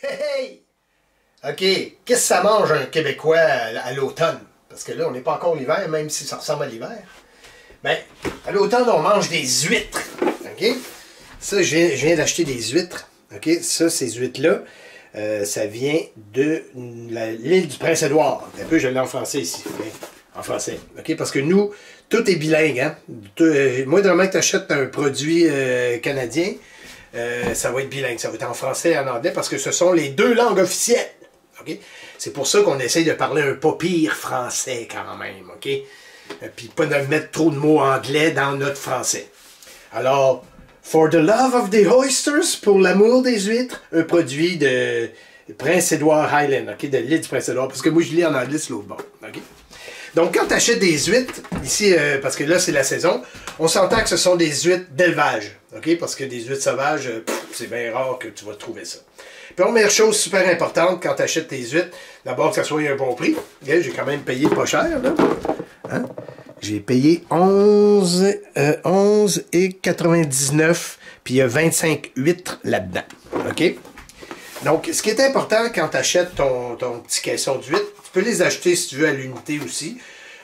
Hey, hey! OK, qu'est-ce que ça mange un Québécois à l'automne? Parce que là, on n'est pas encore l'hiver, même si ça ressemble à l'hiver. Ben, à l'automne, on mange des huîtres. OK? Ça, je viens, d'acheter des huîtres. OK? Ça, ces huîtres-là, euh, ça vient de l'île du Prince-Édouard. Un peu, je l'ai en français ici. En français. OK? Parce que nous, tout est bilingue. Hein? Euh, moi, de moment que tu achètes un produit euh, canadien, ça va être bilingue. Ça va être en français et en anglais parce que ce sont les deux langues officielles. C'est pour ça qu'on essaye de parler un pas pire français quand même. OK? Puis pas de mettre trop de mots anglais dans notre français. Alors, For the Love of the Oysters, pour l'amour des huîtres, un produit de Prince Edward Highland, de l'île du Prince Edward, parce que moi je lis en anglais sur l'autre bord. ok? Donc quand tu achètes des huîtres, ici, euh, parce que là c'est la saison, on s'entend que ce sont des huîtres d'élevage, ok, parce que des huîtres sauvages, euh, c'est bien rare que tu vas trouver ça. Première chose super importante quand tu achètes tes huîtres, d'abord que ça soit un bon prix. J'ai quand même payé pas cher. Hein? J'ai payé 11, euh, 11 et 99, puis il y a 25 huîtres là-dedans. OK? Donc, ce qui est important quand tu achètes ton, petit caisson d'huîtres, peux les acheter si tu veux à l'unité aussi.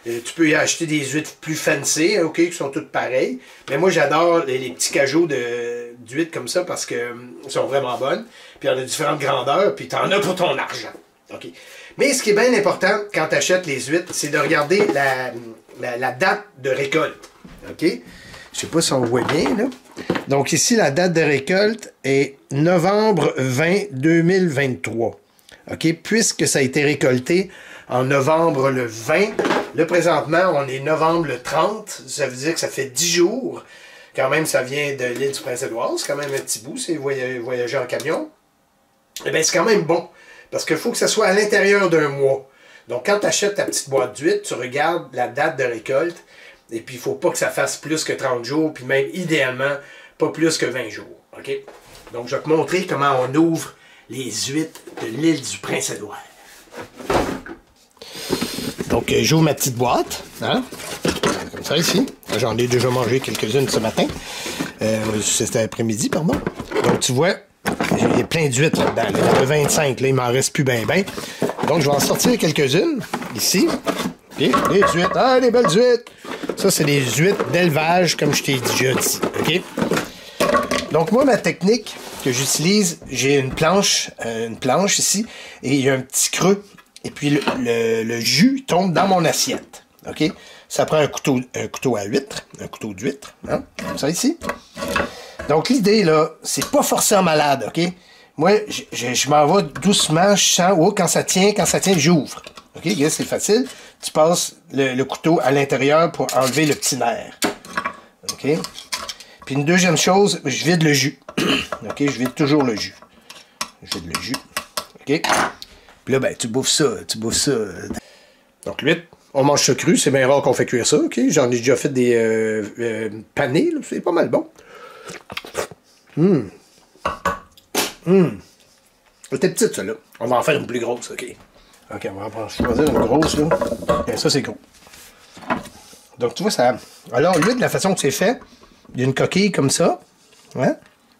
Euh, tu peux y acheter des huîtres plus fancy, OK, qui sont toutes pareilles. Mais moi, j'adore les, petits cajots d'huîtres comme ça parce qu'ils euh, sont vraiment bonnes. Puis en a différentes grandeurs, puis tu en as pour ton argent. OK? Mais ce qui est bien important quand tu achètes les huîtres, c'est de regarder la, la, date de récolte. OK? Je sais pas si on voit bien, là. Donc ici, la date de récolte est novembre 20 2023. Puisque ça a été récolté en novembre le 20, là présentement, on est novembre le 30. Ça veut dire que ça fait 10 jours. Quand même, ça vient de l'île du Prince-Édouard. C'est quand même un petit bout, c'est voyager en camion. Eh bien, c'est quand même bon. Parce qu'il faut que ça soit à l'intérieur d'un mois. Donc, quand tu achètes ta petite boîte d'huîtres, tu regardes la date de récolte. Et puis, il ne faut pas que ça fasse plus que 30 jours, puis même idéalement, pas plus que 20 jours. OK? Donc, je vais te montrer comment on ouvre les huîtres de l'île du Prince-Édouard. Donc, euh, j'ouvre ma petite boîte. Hein? Comme ça, ici. J'en ai déjà mangé quelques-unes ce matin. Euh, C'était après-midi, pardon. Donc, tu vois, il y a plein d'huîtres là-dedans. Il y en a 25. Là, il m'en reste plus bien, bien. Donc, je vais en sortir quelques-unes, ici. les huîtres. Ah, les belles huîtres! Ça, c'est des huîtres d'élevage, comme je t'ai déjà dit. OK? Donc, moi, ma technique que j'utilise, j'ai une planche, euh, une planche ici, et il y a un petit creux. Et puis, le, jus tombe dans mon assiette. OK? Ça prend un couteau, un couteau à huître, un couteau d'huître, hein? comme ça ici. Donc, l'idée, là, c'est pas forcément malade, OK? Moi, je, m'en vais doucement, je sens, oh, quand ça tient, quand ça tient, j'ouvre. OK, c'est facile. Tu passes le, couteau à l'intérieur pour enlever le petit nerf. OK? Puis une deuxième chose, je vide le jus. OK, je vide toujours le jus. Je vide le jus. OK? Puis là, ben, tu bouffes ça, tu bouffes ça. Donc, l'huître, on mange ça cru, c'est bien rare qu'on fait cuire ça, OK? J'en ai déjà fait des euh, euh panés, c'est pas mal bon. Hum. Hum. C'était petite, celle-là. On va en faire une plus grosse, OK. OK, on va en choisir une grosse, là. Et ça, c'est gros. Donc, tu vois, ça... Alors, lui, de la façon que c'est fait, il y a une coquille comme ça. Hein?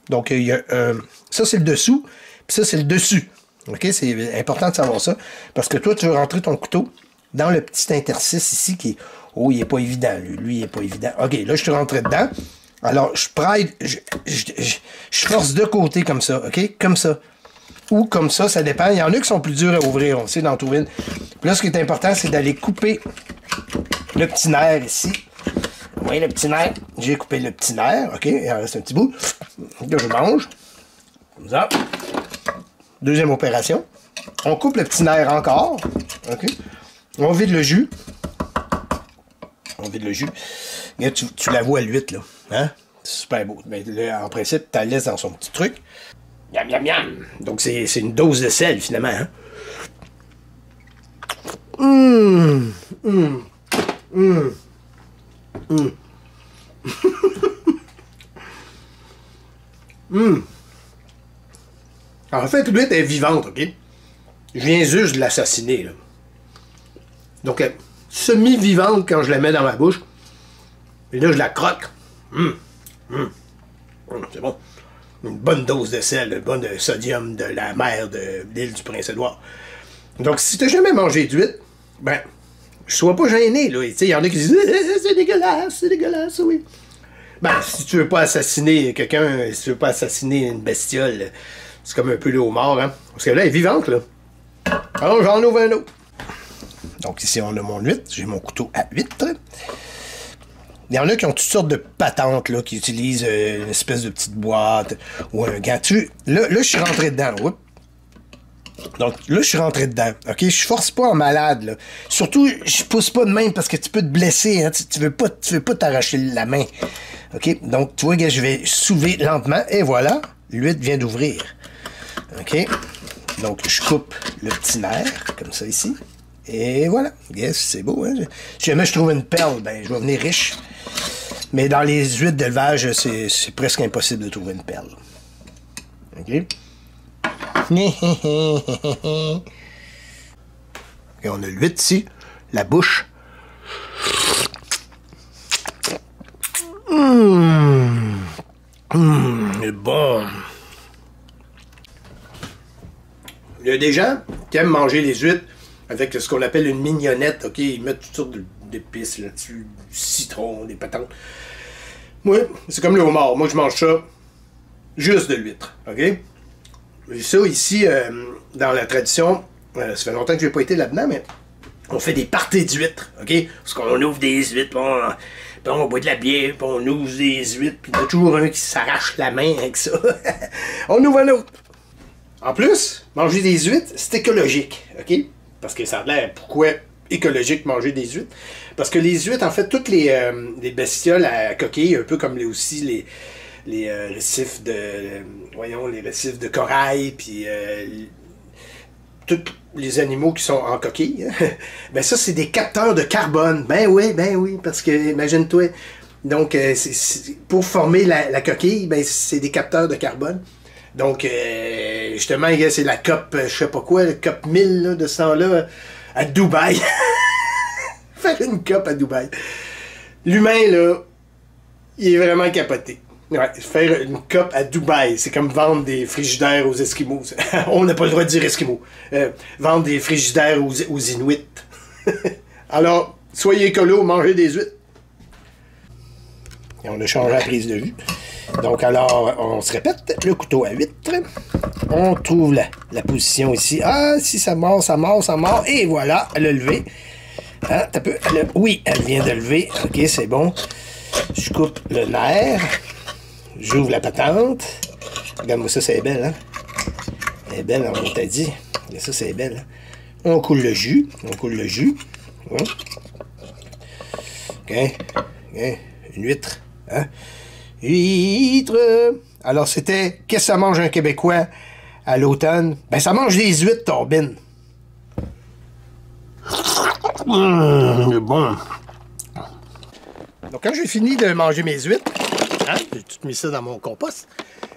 Donc, il y a... Euh, ça, c'est le dessous. Puis ça, c'est le dessus. OK? C'est important de savoir ça. Parce que toi, tu veux rentrer ton couteau dans le petit interstice ici qui est... Oh, il n'est pas évident, lui. Lui, il n'est pas évident. OK, là, je suis rentré dedans. Alors, je prête, je, force de côté comme ça, OK? Comme ça. Ou comme ça, ça dépend. Il y en a qui sont plus durs à ouvrir, on sait, dans tout là, ce qui est important, c'est d'aller couper le petit nerf ici. Vous voyez le petit nerf? J'ai coupé le petit nerf, OK? Il en reste un petit bout. Là, je mange. Comme ça. Deuxième opération. On coupe le petit nerf encore. OK? On vide le jus. On vide le jus. tu, la vois à l'huître, là. Hein? C'est super beau. Mais en principe, tu la laisses dans son petit truc. Miam, miam, miam. Donc, c'est une dose de sel, finalement. Hein? Hum, hum, hum, hum. hum. En fait, l'huître est vivante, OK? Je viens juste de l'assassiner, là. Donc, semi-vivante quand je la mets dans ma bouche. Et là, je la croque. Hum. Hum. C'est bon. une bonne dose de sel, une bonne sodium de la mer de l'île du Prince-Édouard. Donc, si tu n'as jamais mangé d'huître, ben, sois pas gêné. Il y en a qui disent c'est dégueulasse, c'est dégueulasse, oui. Ben, si tu veux pas assassiner quelqu'un, si tu veux pas assassiner une bestiole, c'est comme un peu le homard, hein. Parce que là, elle est vivante, là. Alors, j'en ouvre un autre. Donc, ici, on a mon huître. J'ai mon couteau à huître. Il y en a qui ont toutes sortes de patentes, là, qui utilisent euh, une espèce de petite boîte ou un gant. Tu là, là je suis rentré dedans. Donc là, je suis rentré dedans. OK? Je force pas en malade, là. Surtout, je pousse pas de main parce que tu peux te blesser, hein. Tu, veux pas, tu veux pas t'arracher la main. OK? Donc, tu vois, je vais soulever lentement et voilà, l'huître vient d'ouvrir. OK? Donc, je coupe le petit nerf, comme ça ici. Et voilà. Yes, c'est beau, hein? Si jamais je trouve une perle, ben, je vais venir riche. Mais dans les huîtres d'élevage, c'est presque impossible de trouver une perle. OK? Et on a l'huître ici, la bouche. Hum, hum, bon. Il y a des gens qui aiment manger les huîtres avec ce qu'on appelle une mignonnette. OK, ils mettent toutes sortes d'épices là-dessus, du citron, des patates. Moi, c'est comme le homard. Moi, je mange ça juste de l'huître. OK? Ça, ici, euh, dans la tradition, euh, ça fait longtemps que je n'ai pas été là-dedans, mais on fait des parties d'huîtres, OK? Parce qu'on ouvre des huîtres, puis on, boit de la bière, puis on ouvre des huîtres, puis il y a toujours un qui s'arrache la main avec ça. on ouvre un autre. En plus, manger des huîtres, c'est écologique, OK? Parce que ça a l'air, pourquoi écologique manger des huîtres? Parce que les huîtres, en fait, toutes les, euh, les bestioles à coquilles, un peu comme les, aussi les, les euh, récifs de. voyons, les récifs de corail, puis euh, tous les animaux qui sont en coquille. ben ça, c'est des capteurs de carbone. Ben oui, ben oui, parce que imagine-toi. Donc, euh, pour former la, coquille, ben c'est des capteurs de carbone. Donc, justement, c'est la COP, je sais pas quoi, la COP 1000 de ce temps-là, à Dubaï. Faire une COP à Dubaï. L'humain, là, il est vraiment capoté. Ouais, faire une COP à Dubaï, c'est comme vendre des frigidaires aux Esquimaux. On n'a pas le droit de dire Esquimaux. Euh, vendre des frigidaires aux, Inuits. alors, soyez écolo, mangez des huîtres. Et on a changé la prise de vue. Donc, alors, on se répète. Le couteau à huître. On trouve la, position ici. Ah, si ça mord, ça mord, ça mord. Et voilà, elle a levé. Peu, oui, elle vient de lever. OK, c'est bon. Je coupe le nerf. J'ouvre la patente. Regarde-moi ça, c'est belle, hein? Elle est belle, on t'a dit. ça, c'est belle. Hein? On coule le jus. On coule le jus. OK. Une huître. Hein? Huître. Alors, c'était Qu'est-ce que ça mange un Québécois à l'automne? Ben, ça mange des huîtres, Torbine. Mmh, bon. Donc, quand j'ai fini de manger mes huîtres, Hein? J'ai tout mis ça dans mon compost.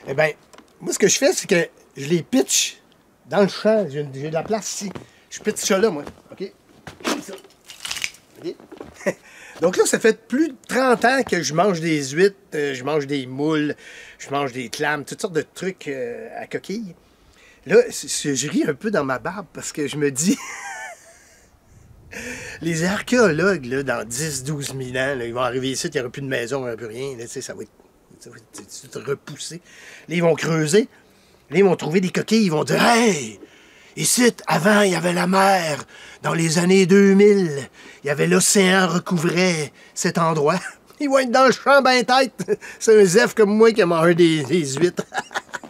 Eh bien, moi, ce que je fais, c'est que je les pitch dans le champ. J'ai de la place ici. Je pitch ça là, moi. OK? Ça. Donc là, ça fait plus de 30 ans que je mange des huîtres, euh, je mange des moules, je mange des clames, toutes sortes de trucs euh, à coquilles. Là, je ris un peu dans ma barbe parce que je me dis... les archéologues, là, dans 10-12 000 ans, ils vont arriver ici, il n'y aura plus de maison, il n'y aura plus rien. ça, va être, ça va être repoussé. Là, ils vont creuser. Là, ils vont trouver des coquilles. Ils vont dire Hey, ici, avant, il y avait la mer. Dans les années 2000, il y avait l'océan recouvrait cet endroit. Ils vont être dans le champ ben tête. C'est un zef comme moi qui a mangé des, des huîtres.